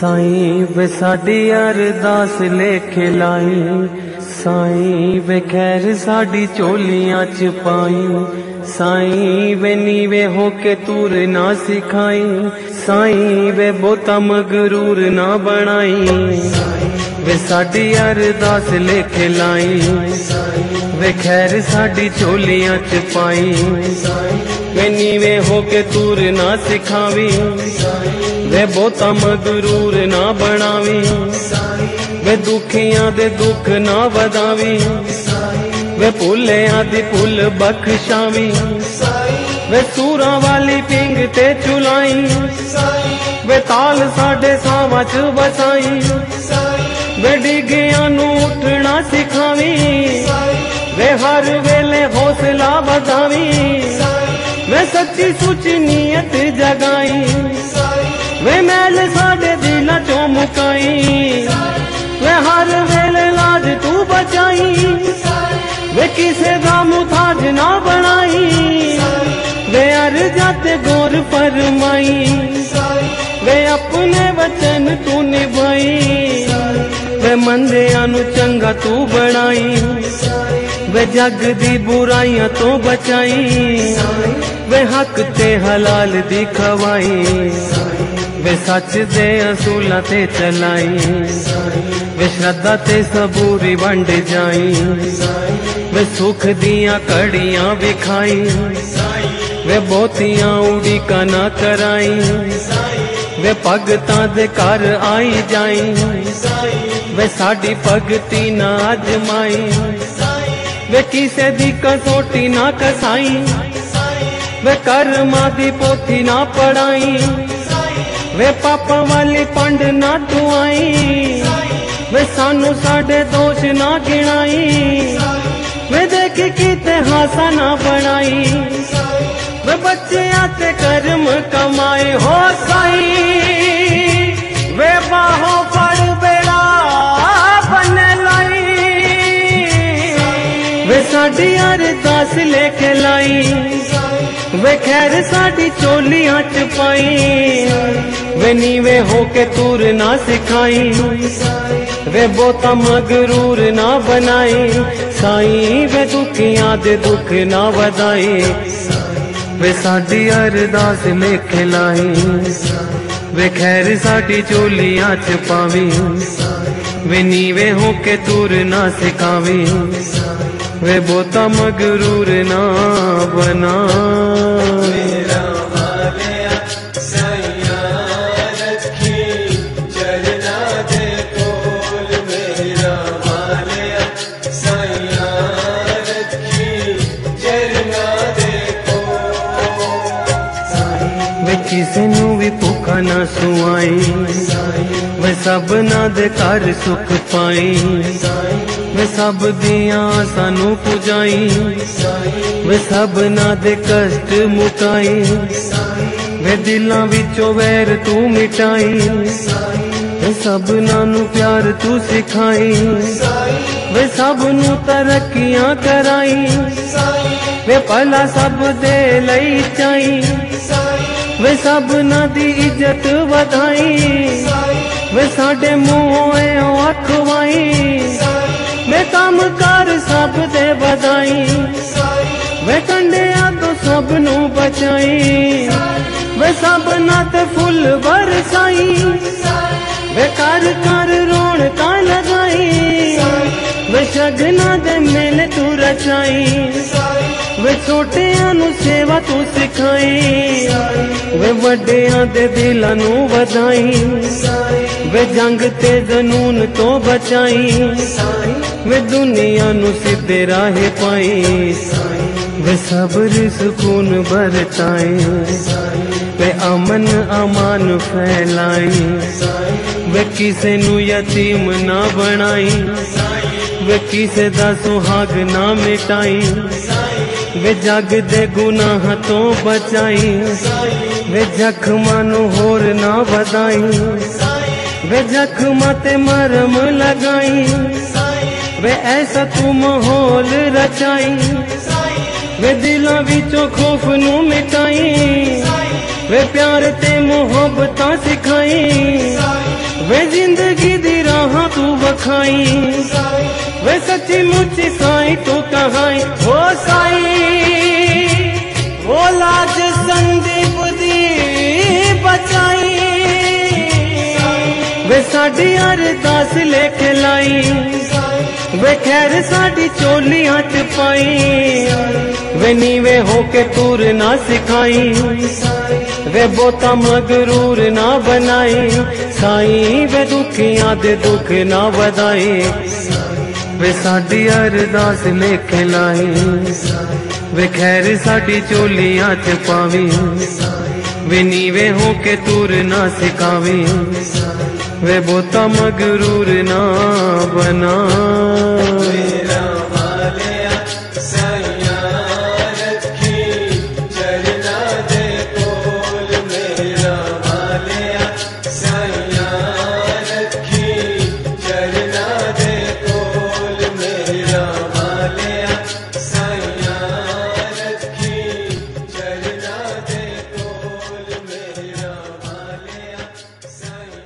ਸਾਈਂ ਵੇ ਸਾਡੀ ਅਰਦਾਸ ਲੇਖ ਲਾਈ, ਸਾਈਂ ਵੇ ਖੈਰ ਸਾਡੀ ਚੋਲੀਆਂ ਚ ਪਾਈ, ਸਾਈਂ ਵੇ ਨੀਵੇ ਹੋ ਕੇ ਤੂਰ ਨਾ ਸਿਖਾਈ, ਸਾਈਂ ਵੇ ਬੋਤਾ ਮਗਰੂਰ ਨਾ ਬਣਾਈ। ਵੇ ਸਾਡੀ ਅਰਦਾਸ ਲੇਖ ਲਾਈ ਵੇ ਖੈਰ ਸਾਡੀ ਝੋਲੀਆਂ ਚ ਪਾਈ। ਵੇ ਨੀਵੇਂ ਹੋ ਕੇ ਤੂਰ ਨਾ ਸਿਖਾਵੀ। ਵੇ ਬੋਤਾ ਮਗਰੂਰ ਨਾ ਬਣਾਵੀ। ਵੇ ਦੁਖੀਆਂ ਦੇ ਦੁੱਖ ਨਾ ਵਧਾਵੀ। ਵੇ ਭੁੱਲਿਆਂ ਦੀ ਭੁੱਲ ਬਖਸ਼ਾਵੀ। ਵੇ ਸੂਰਾਂ ਵਾਲੀ ਪਿੰਗ ਤੇ ਚੁਲਾਈ ਵੇ ਤਾਲ ਸਾਡੇ ਸਾਵਾਂ ਚ ਵਸਾਈ। ਸੱਚੀ ਸੁੱਚੀ ਨੀਅਤ ਜਗਾਈ ਵੇ ਮੈਲ ਸਾਡੇ ਦਿਲਾਂ ਚੋਂ ਮੁਕਾਈ ਵੇ ਹਰ ਵੇਲੇ ਲਾਜ ਤੂੰ ਬਚਾਈ ਵੇ ਕਿਸੇ ਦਾ ਮੁਤਾਜ ਨਾ ਬਣਾਈ ਵੇ ਅਰਜ਼ਾਂ ਤੇ ਗੌਰ ਫਰਮਾਈ ਵੇ ਆਪਣੇ ਵਚਨ ਤੂੰ ਨਿਭਾਈ ਵੇ ਮੰਦਿਆਂ ਨੂੰ ਚੰਗਾ ਤੂੰ ਬਣਾਈ ਵੇ ਜੱਗ ਦੀ ਬੁਰਾਈਆਂ ਤੋਂ ਬਚਾਈ ਵੇ ਹੱਕ ਤੇ ਹਲਾਲ ਦੀ ਖਵਾਈ ਵੇ ਸੱਚ ਦੇ ਅਸੂਲਾਂ ਤੇ ਚਲਾਈ ਵੇ ਸ਼ਰਧਾ ਤੇ ਸਬੂਰੀ ਵੰਡ ਜਾਈ ਵੇ ਸੁਖ ਦੀਆਂ ਕੜੀਆਂ ਵਿਖਾਈ ਵੇ ਬਹੁਤੀਆਂ ਉਡੀਕਾਂ ਨਾ ਕਰਾਈ ਵੇ ਭਗਤਾਂ ਦੇ ਘਰ ਆਈ ਜਾਈ ਵੇ ਸਾਡੀ ਭਗਤੀ ਨਾ ਅਜਮਾਈ वे किसे दी कसोटी ना कसाई। वे कर्मा दी पोथी ना पढ़ाई। वे पापा वाली पंड ना दुआई वे सानू साढ़े दोष ना गिनाई वे देख किते हासा ना बनाई। वे बच्चे ते कर्म कमाए। हो सा वे साडी अरदास दास लेके लाई। वे खैर साडी चोलियाँ च पाई। वे नीवे होके तुर ना सिखाई। वे बोता मगरूर ना बनाई। साई वे दुखिया दे दुख ना बधाई। वे साडी अरदास लेके लाई। वे खैर साडी चोलियाँ च पावी। वे नीवे होके तुर ना सिखावी। वे बोता मगरूर ना बना मेरा ਕਿਸੇ ਨੂੰ ਵੀ ਭੁੱਖਾ ਨਾ ਸੁਆਈ। ਵੇ ਸਭਨਾ ਦੇ ਘਰ ਸੁਖ ਪਾਈ। ਸਭ ਦੀਆਂ ਸਾਨੂੰ ਪੁਜਾਈ। ਵੇ ਸਭ ਨਾ ਦੇ ਕਸ਼ਟ ਮੁਕਾਈ ਵੇ ਦਿਲਾਂ ਵਿੱਚੋਂ ਵੈਰ ਤੂੰ ਮਿਟਾਈ। ਵੇ ਸਭਨਾ ਨੂੰ ਪਿਆਰ ਤੂੰ ਸਿਖਾਈ। ਵੇ ਸਭ ਨੂੰ ਤਰੱਕੀਆਂ ਕਰਾਈ। ਵੇ ਭਲਾ ਸਭ ਦੇ ਲਈ ਚਾਈ। ਵੇ ਸਭ ਨਾ ਦੀ ਇੱਜ਼ਤ ਵਧਾਈ। ਵੇ ਸਾਡੇ ਮੂੰਹੋਂ ਐ ਅਖਵਾਈ ਵੇ ਕੰਮ ਕਰ ਸਭ ਦੇ ਵਧਾਈ। ਵੇ ਕੰਡਿਆਂ ਤੋਂ ਸਭ ਨੂੰ ਬਚਾਈ। ਵੇ ਸਭਨਾ ਤੇ ਫੁੱਲ ਵਰਸਾਈ। ਵੇ ਕਰ ਕਰ ਰੌਣਕਾਂ ਲਗਾਈ। ਵੇ ਸ਼ਗਨਾ ਦੇ ਮੇਲੇ ਤੂੰ ਰਚਾਈ। ਵੇ ਛੋਟਿਆਂ ਨੂੰ ਸੇਵਾ ਤੂੰ ਸਿਖਾਈ ਵੇ ਵੱਡਿਆਂ ਦੇ ਦਿਲਾਂ ਨੂੰ ਵਧਾਈ ਵੇ ਜੰਗ ਤੇ ਜਨੂਨ ਤੋਂ ਬਚਾਈ ਵੇ ਦੁਨੀਆ ਨੂੰ ਸਿੱਧੇ ਰਾਹੇ ਪਾਈ ਵੇ ਸਬਰ ਸਕੂਨ ਬਰਤਾਈ ਵੇ ਅਮਨ ਅਮਾਨ ਫੈਲਾਈ ਵੇ ਕਿਸੇ ਨੂੰ ਯਤੀਮ ਨਾ ਬਣਾਈ ਵੇ ਕਿਸੇ ਦਾ ਸੁਹਾਗ ਨਾ ਮਿਟਾਈ वे जग दे गुनाह तो बचाई। वे जखमा होर ना बधाई। वे जखमा ते मरम लगाई। वे ऐसा तू माहौल रचाई। वे दिलों विचों खौफ नु मिटाई। वे प्यार ते मोहब्बत सिखाई। वे ज़िंदगी दी राह तू बखाई वे सची मुची साई तू तो कहाई? हो साई, वो लाज संदीप दी बचाई। वे साडी अरदास लेके लाई। वे खैर साडी चोलियाँ च पाई वे नीवे होके तूर ना सिखाई। वे बोता मगरूर ना बनाई। साई, वे दुखियाँ दे दुख ना बधाई। ਵੇ ਸਾਡੀ ਅਰਦਾਸ ਲਿਖ ਲਾਈ ਵੇ ਖੈਰ ਸਾਡੀ ਚੋਲੀਆਂ ਚ ਪਾਵੀ ਵੇ ਨੀਵੇਂ ਹੋ ਕੇ ਤੁਰ ਨਾ ਸਿਖਾਵੀ ਵੇ ਬੋਤਾ ਮਗਰੂਰ ਨਾ ਬਣਾ मेरा